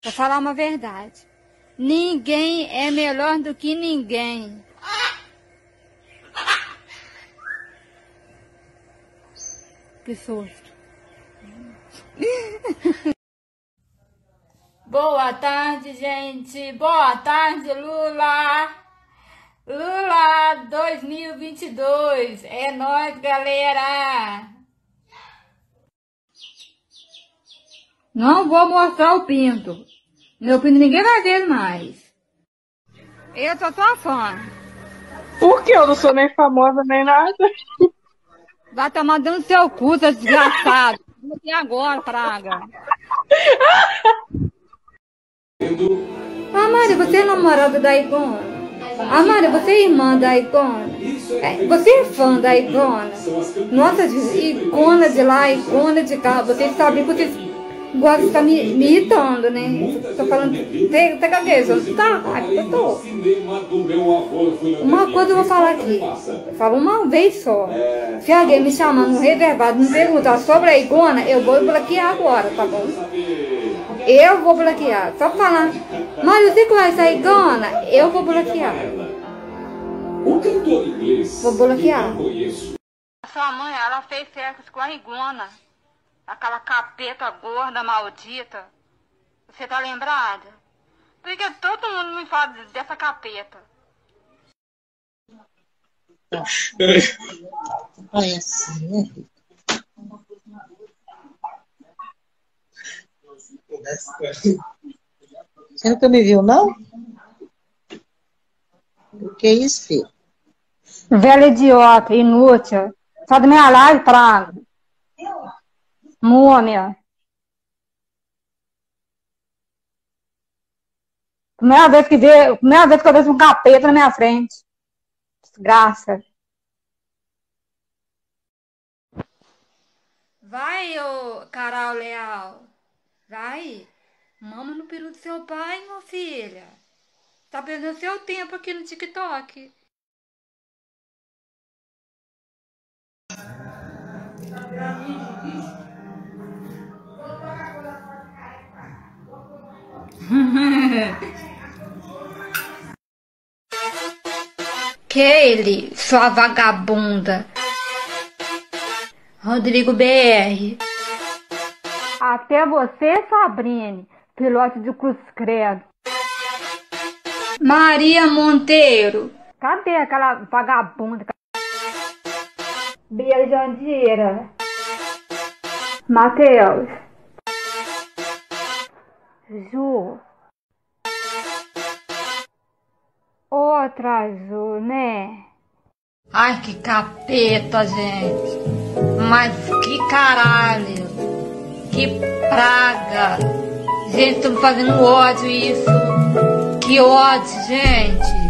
Pra falar uma verdade. Ninguém é melhor do que ninguém. Que susto. Boa tarde, gente. Boa tarde, Lula. Lula 2022. É nóis, galera. Não vou mostrar o pinto. Meu pinto ninguém vai ver mais. Eu sou tua fã. Por que eu não sou nem famosa nem nada? Vai tomar dentro do seu cu, seu desgraçado. E agora, praga? Mari, você é namorada da Ivona? Mari, você é irmã da Ivona? É, você é fã da Ivona? Nossa, icona de lá, icona de cá. Vocês sabem que vocês gostam de ficar me, me irritando, né? Tô falando, tem, tem cabeça? Tá, eu tô. Uma coisa eu vou falar aqui. Eu falo uma vez só. Se alguém me chamar no reverbado, me perguntar sobre a Igona, eu vou bloquear agora, tá bom? Eu vou bloquear. Só falar, mas você conhece a Igona? Eu vou bloquear. Vou bloquear. Sua mãe, ela fez sexo com a Igona. Aquela capeta gorda, maldita. Você tá lembrada? Porque todo mundo me fala dessa capeta. Olha assim, né? Você nunca me viu, não? O que é isso, filho? Velha idiota, inútil. Só da minha live, praga. Múmia. Primeira vez que vê, primeira vez que eu vejo um capeta na minha frente. Desgraça. Vai, ô Carol Leal. Vai. Mama no peru do seu pai, minha filha. Tá perdendo seu tempo aqui no TikTok. Kelly, sua vagabunda. Rodrigo BR. Até você, Sabrine, pilote de Cruz Credo. Maria Monteiro. Cadê aquela vagabunda? Bia Jandira. Matheus. Ju. Outra Ju, né? Ai, que capeta, gente. Mas que caralho. Que praga. Gente, estamos fazendo ódio isso. Que ódio, gente.